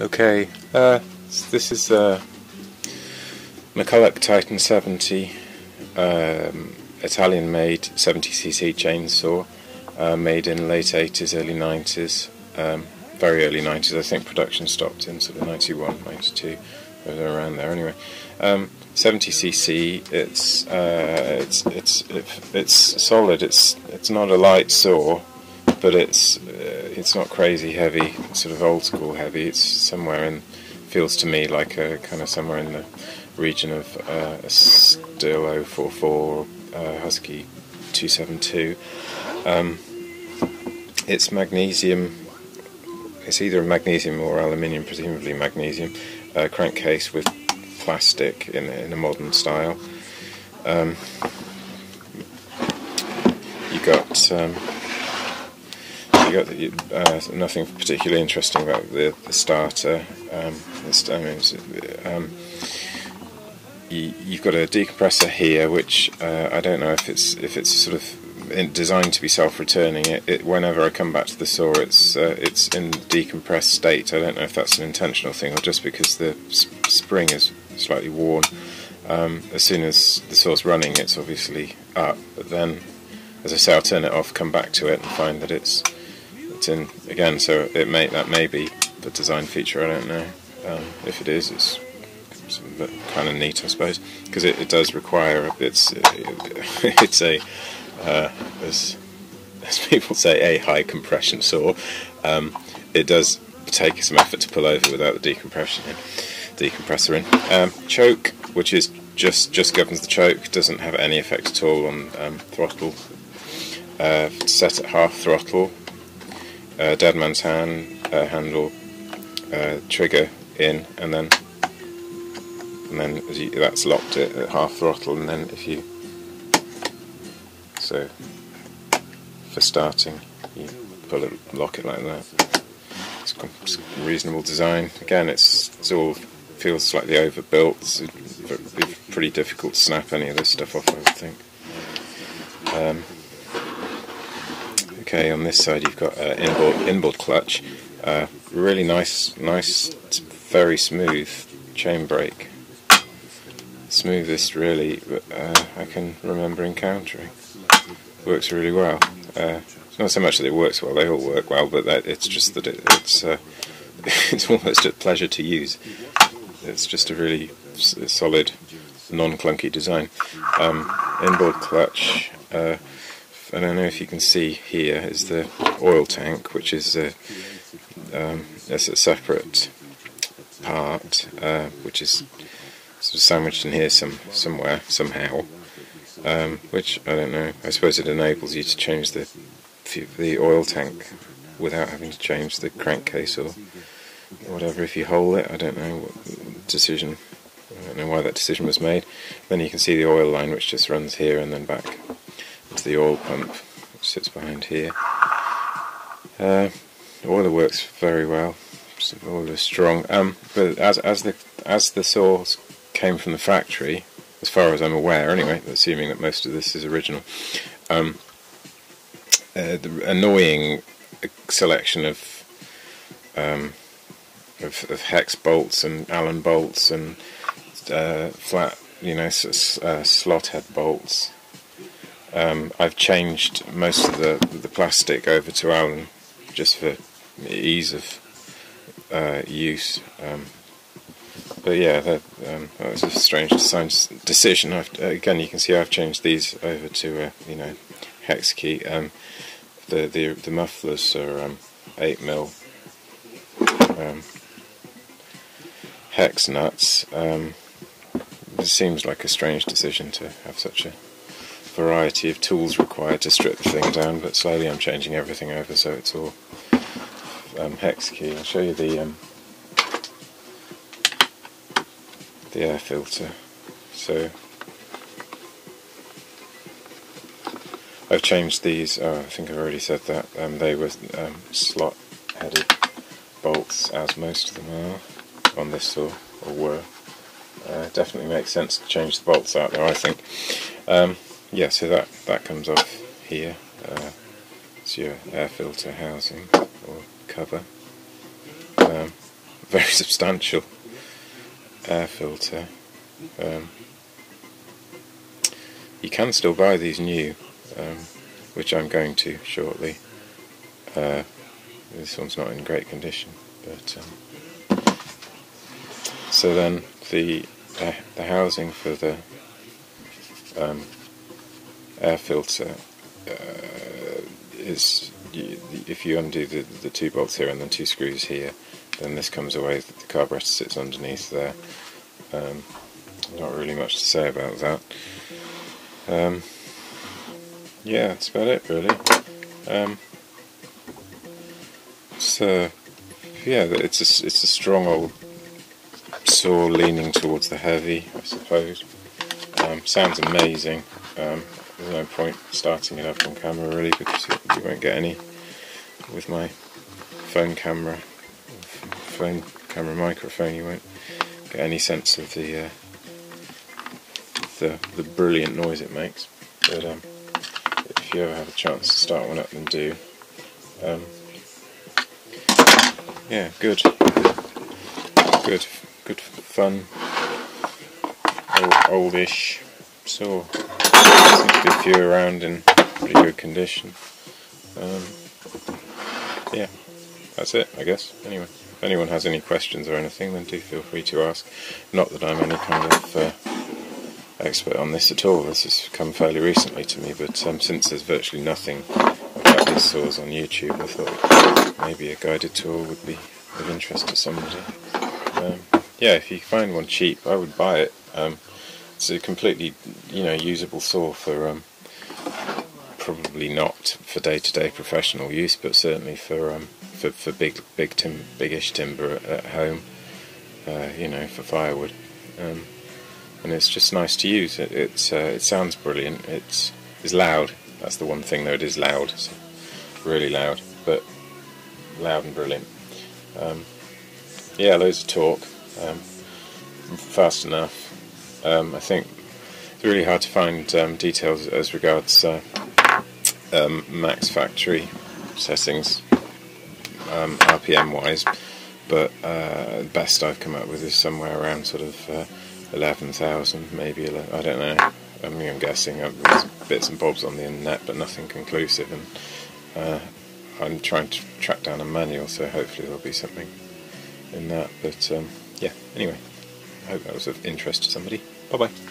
Okay, uh, this is a McCulloch Titan 70 um, Italian made 70cc chainsaw uh, made in late 80s, early 90s, um, very early 90s. I think production stopped in sort of 91, 92, around there anyway. Um, 70cc, it's, uh, it's, it's, it's solid, it's, it's not a light saw, but it's uh, it's not crazy heavy, sort of old school heavy. It's somewhere in feels to me like a kind of somewhere in the region of uh, a Stihl 044 uh, Husky 272. Um, it's magnesium. It's either magnesium or aluminium, presumably magnesium, uh, crankcase with plastic in, in a modern style. Um, you got um, got uh, nothing particularly interesting about the, the starter. Um, I mean, um, you, have got a decompressor here, which uh, I don't know if it's if it's sort of designed to be self-returning. It, it, whenever I come back to the saw, it's uh, it's in decompressed state. I don't know if that's an intentional thing or just because the spring is slightly worn. Um, as soon as the saw's running, it's obviously up. But then, as I say, I'll turn it off, come back to it, and find that it's in again. So it may that may be the design feature. I don't know um, if it is. It's kind of neat, I suppose, because it, it, does require it's it's a uh, as as people say a high compression saw. Um, it does take some effort to pull over without the decompression in, decompressor in. Um, choke, which is just just governs the choke, doesn't have any effect at all on um, throttle. Uh, set at half throttle, uh, dead man's hand uh, handle uh, trigger in and then and then you, that's locked it at half throttle and then if you so for starting you pull it lock it like that. It's, it's reasonable design. Again it's, it's all feels slightly overbuilt it's pretty difficult to snap any of this stuff off I would think. Um, Okay, on this side you've got uh, inboard inboard clutch, uh, really nice, nice, very smooth chain brake, smoothest really uh, I can remember encountering. Works really well. Uh, it's not so much that it works well; they all work well, but that, it's just that it, it's uh, it's almost a pleasure to use. It's just a really solid, non-clunky design. Um, inboard clutch. I don't know if you can see here is the oil tank, which is a, um, a separate part, uh, which is sort of sandwiched in here some somewhere somehow. Um, which I don't know. I suppose it enables you to change the the oil tank without having to change the crankcase or whatever. If you hole it, I don't know what decision. I don't know why that decision was made. Then you can see the oil line, which just runs here and then back into the oil pump which sits behind here. Uh, oiler works very well. The oiler is strong. Um, but as as the as the saws came from the factory, as far as I'm aware, anyway, assuming that most of this is original, um, uh, the annoying selection of, um, of, of hex bolts and Allen bolts and uh, flat, you know, uh, slot head bolts um, I've changed most of the the plastic over to Allen just for ease of uh, use. Um, but yeah, that, um, that, was a strange decision. I've, again, you can see I've changed these over to a you know hex key. Um, the the the mufflers are um, eight mil um, hex nuts. it seems like a strange decision to have such a variety of tools required to strip the thing down, but slowly I'm changing everything over so it's all um, hex key. I'll show you the um, the air filter. So I've changed these. Oh, I think I've already said that. Um, they were um, slot-headed bolts, as most of them are on this saw, or were. Uh, definitely makes sense to change the bolts out there, I think. Yeah, so that, that comes off here. Uh, it's your air filter housing or cover. Um, very substantial air filter. Um, you can still buy these new, um, which I'm going to shortly. Uh, this one's not in great condition, but um, so then the uh, the housing for the um, air filter uh, is if you undo the, the two bolts here and then two screws here, then this comes away. The carburetor sits underneath there. Um, not really much to say about that. Um, yeah, that's about it really. Um, so yeah, it's a, it's a strong old saw leaning towards the heavy, I suppose. Um, sounds amazing. There's no point starting it up on camera really because you, you won't get any with my phone camera, phone camera microphone. You won't get any sense of the uh, the the brilliant noise it makes. But um, if you ever have a chance to start one up, then do. Um, yeah, good, good, good fun, old, oldish saw. A few around in pretty good condition. Um, yeah, that's it, I guess. Anyway, if anyone has any questions or anything, then do feel free to ask. Not that I'm any kind of uh, expert on this at all. This has come fairly recently to me, but um, since there's virtually nothing about these saws on YouTube, I thought maybe a guided tour would be of interest to somebody. Um, yeah, if you find one cheap, I would buy it. Um, it's a completely, you know, usable saw for um, probably not for day-to-day professional use, but certainly for um, for, for big big tim biggish timber at, at home. Uh, you know, for firewood, um, and it's just nice to use. It it's, uh, it sounds brilliant. It's it's loud. That's the one thing though. It is loud, so really loud, but loud and brilliant. Um, yeah, loads of torque, um, fast enough. Um, I think it's really hard to find um, details as regards uh, um, max factory settings, um, RPM wise, but uh, best I've come up with is somewhere around sort of uh, 11,000, maybe 11, I don't know. I mean, I'm guessing uh, there's bits and bobs on the internet, but nothing conclusive. And uh, I'm trying to track down a manual, so hopefully there'll be something in that. But um, yeah, anyway, I hope that was of interest to somebody. Bye bye.